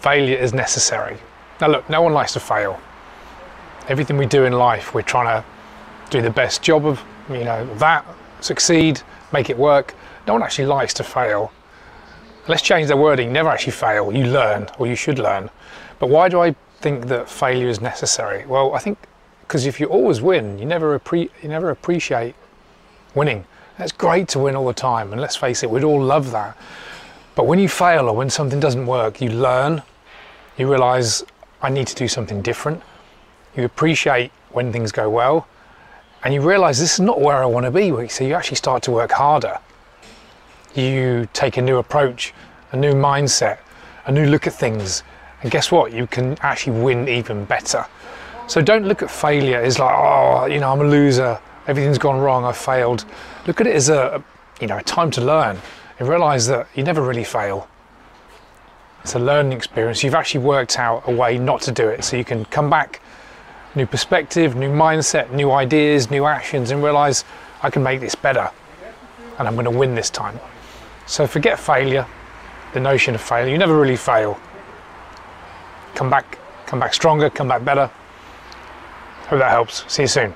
failure is necessary. Now, look, no one likes to fail. Everything we do in life, we're trying to do the best job of, you know, that, succeed, make it work. No one actually likes to fail. Let's change the wording. Never actually fail. You learn, or you should learn. But why do I think that failure is necessary? Well, I think because if you always win, you never appre- you never appreciate winning. It's great to win all the time, and let's face it, we'd all love that. But when you fail or when something doesn't work, you learn, you realize I need to do something different. You appreciate when things go well, and you realize this is not where I want to be. So you actually start to work harder. You take a new approach, a new mindset, a new look at things, and guess what? You can actually win even better. So don't look at failure as like, oh, you know, I'm a loser. Everything's gone wrong. I failed. Look at it as a, you know, a time to learn and realize that you never really fail. It's a learning experience. You've actually worked out a way not to do it, so you can come back, new perspective, new mindset, new ideas, new actions, and realize I can make this better, and I'm going to win this time. So forget failure, the notion of failure. You never really fail. Come back, come back stronger, come back better. Hope that helps. See you soon.